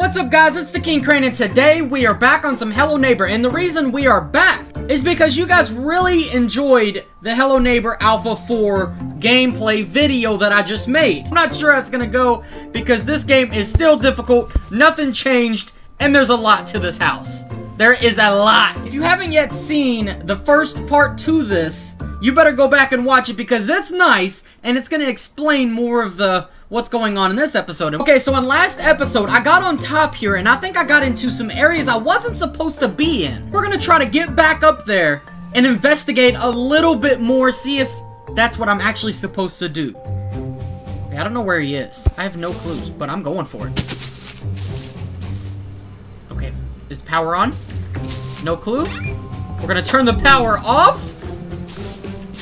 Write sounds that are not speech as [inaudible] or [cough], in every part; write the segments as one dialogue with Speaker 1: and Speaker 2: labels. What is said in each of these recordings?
Speaker 1: What's up guys, it's the King Crane and today we are back on some Hello Neighbor and the reason we are back is because you guys really enjoyed the Hello Neighbor Alpha 4 gameplay video that I just made. I'm not sure how it's gonna go because this game is still difficult, nothing changed, and there's a lot to this house. There is a lot. If you haven't yet seen the first part to this, you better go back and watch it because it's nice and it's gonna explain more of the what's going on in this episode. Okay, so in last episode, I got on top here, and I think I got into some areas I wasn't supposed to be in. We're gonna try to get back up there and investigate a little bit more, see if that's what I'm actually supposed to do. Okay, I don't know where he is. I have no clues, but I'm going for it. Okay, is power on? No clue? We're gonna turn the power off.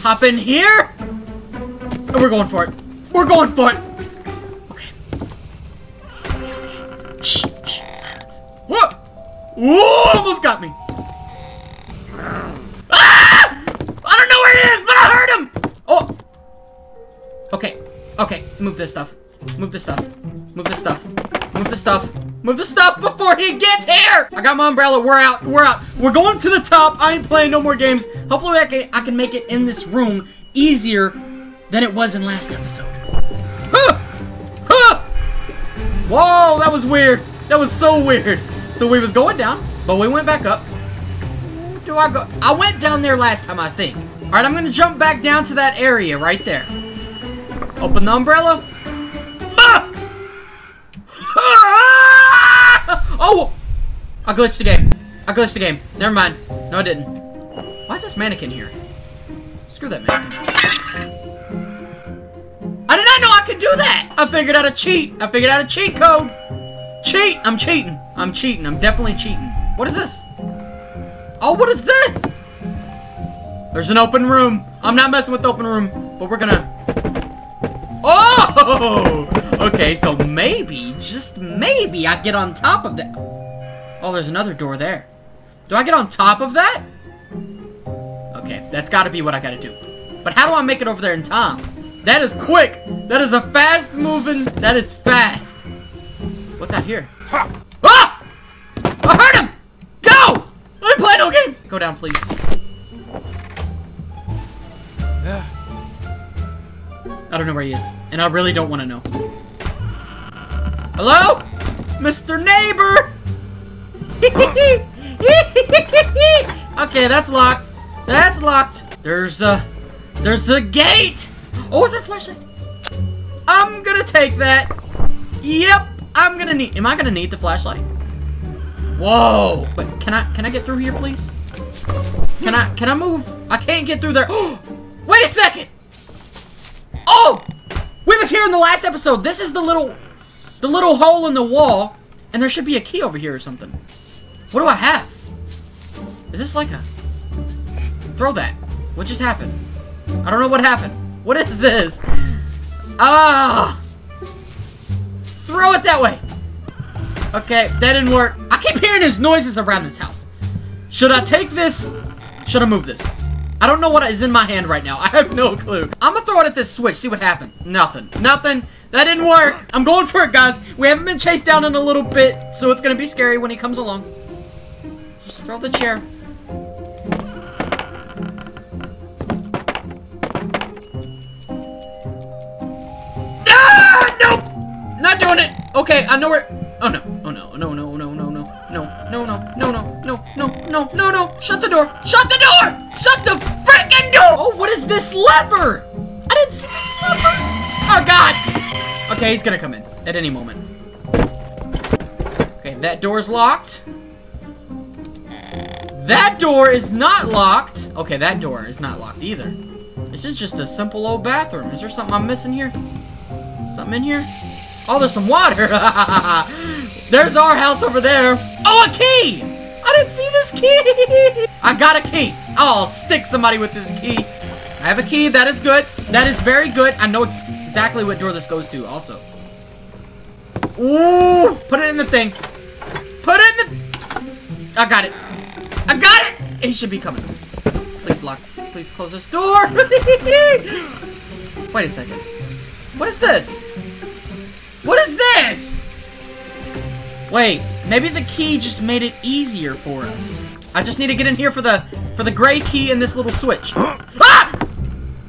Speaker 1: Hop in here. And we're going for it. We're going for it. Whoa, almost got me. Ah! I don't know where he is, but I heard him! Oh! Okay, okay, move this stuff. Move this stuff. Move this stuff. Move the stuff. Move the stuff before he gets here! I got my umbrella. We're out. We're out. We're going to the top. I ain't playing no more games. Hopefully I can, I can make it in this room easier than it was in last episode. Huh! Huh! Whoa, that was weird. That was so weird. So we was going down, but we went back up. Do I go? I went down there last time, I think. All right, I'm gonna jump back down to that area right there. Open the umbrella. [laughs] Oh! I glitched the game. I glitched the game. Never mind. No, I didn't. Why is this mannequin here? Screw that mannequin. I did not know I could do that! I figured out a cheat! I figured out a cheat code! Cheat! I'm cheating. I'm cheating. I'm definitely cheating. What is this? Oh, what is this? There's an open room. I'm not messing with the open room, but we're gonna... Oh! [laughs] Okay, so maybe, just maybe, I get on top of that. Oh, there's another door there. Do I get on top of that? Okay, that's gotta be what I gotta do. But how do I make it over there in time? That is quick. That is a fast moving. That is fast. What's out here? Ah! Go down, please. I don't know where he is. And I really don't want to know. Hello? Mr. Neighbor! [laughs] okay, that's locked. That's locked. There's a... There's a gate! Oh, is that flashlight? I'm gonna take that. Yep, I'm gonna need. Am I gonna need the flashlight? Whoa! But can I can I get through here, please? Can I can I move? I can't get through there. [gasps] Wait a second! Oh! We was here in the last episode. This is the little the little hole in the wall, and there should be a key over here or something. What do I have? Is this like a throw that? What just happened? I don't know what happened. What is this? Ah! Throw it that way! Okay, that didn't work. I keep hearing his noises around this house. Should I take this? Should I move this? I don't know what is in my hand right now. [laughs] I have no clue. I'm gonna throw it at this switch, see what happens. Nothing. Nothing. That didn't work. I'm going for it, guys. We haven't been chased down in a little bit, so it's gonna be scary when he comes along. Just throw the chair. Ah! Nope! Not doing it! Okay, I know where- Oh no, oh no, oh no, oh no, no no, no, no, shut the door! Shut the door! Shut the freaking door! Oh, what is this lever? I didn't see this lever! Oh god! Okay, he's gonna come in at any moment. Okay, that door's locked. That door is not locked. Okay, that door is not locked either. This is just a simple old bathroom. Is there something I'm missing here? Something in here? Oh, there's some water. [laughs] there's our house over there. Oh, a key. Didn't see this key. I got a key. I'll stick somebody with this key. I have a key. That is good. That is very good. I know exactly what door this goes to also. Ooh, put it in the thing. Put it in the... I got it. I got it. He should be coming. Please lock. Please close this door. [laughs] Wait a second. What is this? What is this? Wait, maybe the key just made it easier for us. I just need to get in here for the for the gray key and this little switch. [gasps] [gasps] ah!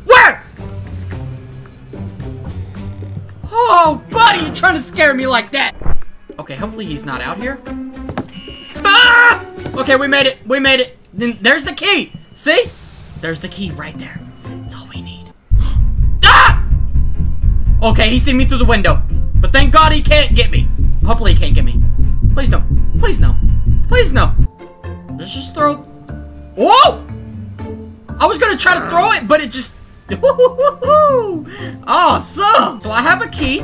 Speaker 1: Where? Oh, buddy, you're trying to scare me like that? Okay, hopefully he's not out here. Ah! Okay, we made it. We made it. Then there's the key. See? There's the key right there. That's all we need. [gasps] ah! Okay, he seen me through the window. But thank God he can't get me. Hopefully he can't get me. Please don't. Please no. Please no. Let's just throw... Whoa! I was gonna try to throw it, but it just... [laughs] awesome! So I have a key.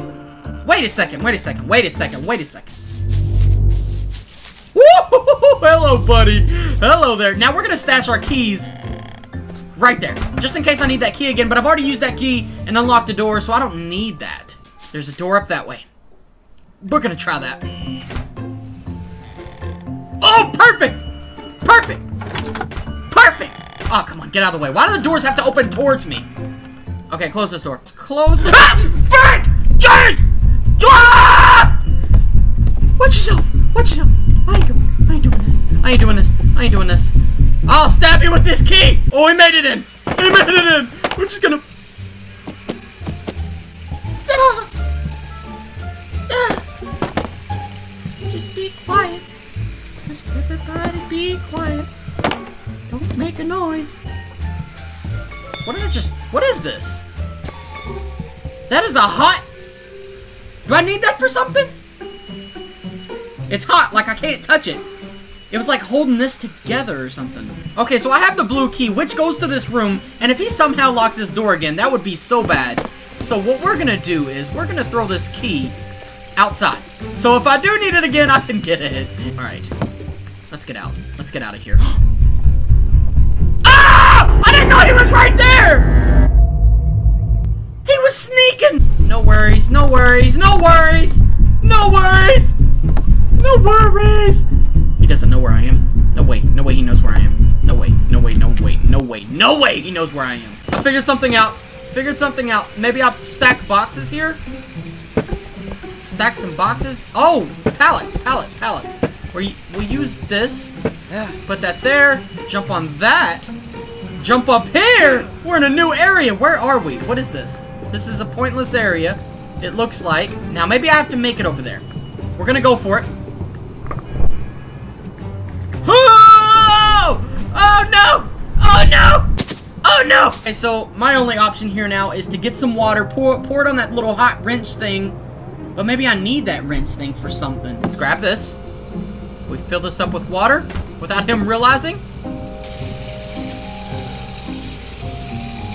Speaker 1: Wait a second, wait a second, wait a second, wait a second. [laughs] Hello, buddy. Hello there. Now we're gonna stash our keys right there. Just in case I need that key again, but I've already used that key and unlocked the door, so I don't need that. There's a door up that way. We're gonna try that. Oh, perfect! Perfect! Perfect! Oh, come on, get out of the way. Why do the doors have to open towards me? Okay, close this door. Close the- Ah! Frank! James! Ah! Watch yourself! Watch yourself! I ain't. I ain't doing this. I ain't doing this. I ain't doing this. I'll stab you with this key! Oh, we made it in! We made it in! We're just gonna... Ah! Ah! Just be quiet. Everybody be quiet. Don't make a noise. What did I just... What is this? That is a hot... Do I need that for something? It's hot, like I can't touch it. It was like holding this together or something. Okay, so I have the blue key, which goes to this room, and if he somehow locks this door again, that would be so bad. So what we're gonna do is, we're gonna throw this key outside. So if I do need it again, I can get it. Alright. Let's get out. Let's get out of here. [gasps] ah! I didn't know he was right there! He was sneaking! No worries, no worries, no worries! No worries! No worries! He doesn't know where I am. No way, no way he knows where I am. No way, no way, no way, no way, no way he knows where I am. I figured something out. Figured something out. Maybe I'll stack boxes here? Stack some boxes? Oh, pallets, pallets, pallets. We, we use this. Yeah. Put that there. Jump on that. Jump up here! We're in a new area. Where are we? What is this? This is a pointless area. It looks like. Now, maybe I have to make it over there. We're gonna go for it. Oh! Oh no! Oh no! Oh no! Okay, so my only option here now is to get some water, pour, pour it on that little hot wrench thing. But maybe I need that wrench thing for something. Let's grab this. We fill this up with water without him realizing.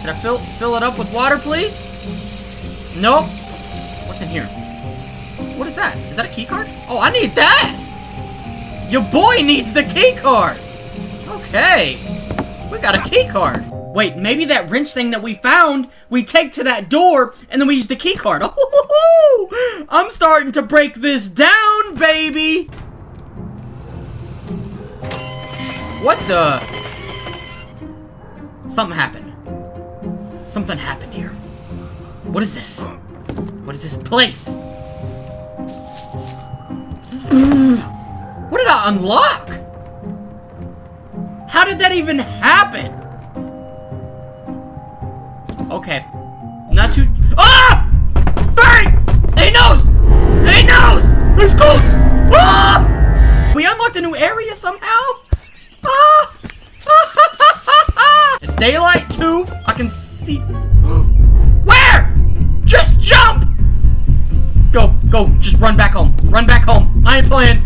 Speaker 1: Can I fill fill it up with water, please? Nope. What's in here? What is that? Is that a key card? Oh, I need that! Your boy needs the key card! Okay. We got a key card. Wait, maybe that wrench thing that we found, we take to that door, and then we use the key card. [laughs] Oh, I'm starting to break this down, baby! What the? Something happened. Something happened here. What is this? What is this place? What did I unlock? How did that even happen? Okay. Not too- Ah! Bang! He knows! He knows! He's close! Ah! We unlocked a new area somehow? Ah! It's daylight too. I can see- [gasps] Where? Just jump! Go, go, just run back home. Run back home. I ain't playing.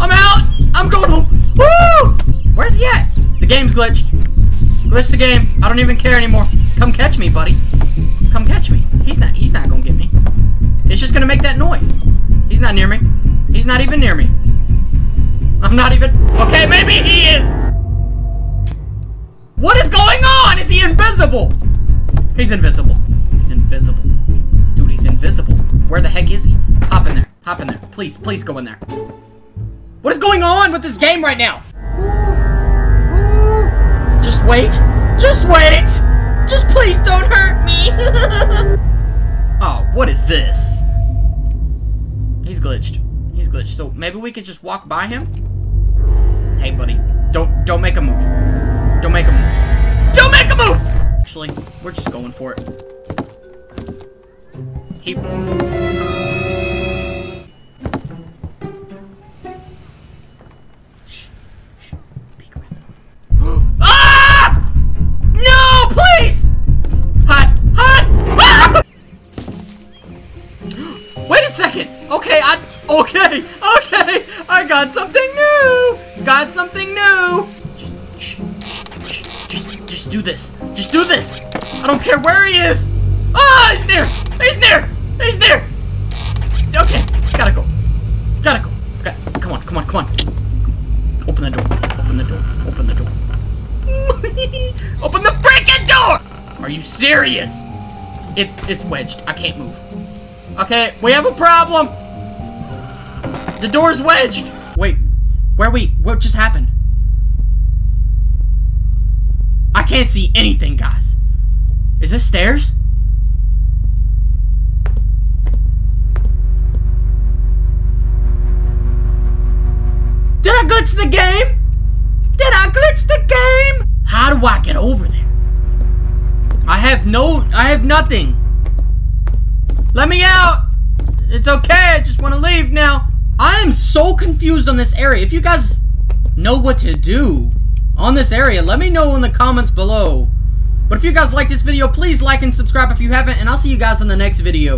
Speaker 1: I'm out! I'm going home! Woo! Where's he at? The game's glitched. Glitch the game. I don't even care anymore. Come catch me, buddy. Come catch me. He's not he's not gonna get me. It's just gonna make that noise. He's not near me. He's not even near me. I'm not even Okay, maybe he is! What is going on? Is he invisible? He's invisible. He's invisible. Dude, he's invisible. Where the heck is he? Hop in there. Hop in there. Please, please go in there. What is going on with this game right now? Ooh, ooh. Just wait. Just wait. Just please don't hurt me. [laughs] oh, what is this? He's glitched. he's glitched. So maybe we could just walk by him? Hey, buddy. Don't, don't make a move. Don't make a move. Don't make a move! Actually, we're just going for it. He... just, do this. Just do this. I don't care where he is. Ah, he's there. He's there. He's there. Okay, gotta go. Gotta go. Got, come on, come on, come on. Open the door. Open the door. Open the door. [laughs] Open the freaking door! Are you serious? It's it's wedged. I can't move. Okay, we have a problem. The door's wedged. Wait, where we? What just happened? Can't see anything, guys. Is this stairs? Did I glitch the game? Did I glitch the game? How do I get over there? I have no, I have nothing. Let me out. It's okay, I just want to leave now. I am so confused on this area. If you guys know what to do on this area, let me know in the comments below. But if you guys like this video, please like and subscribe if you haven't, and I'll see you guys in the next video.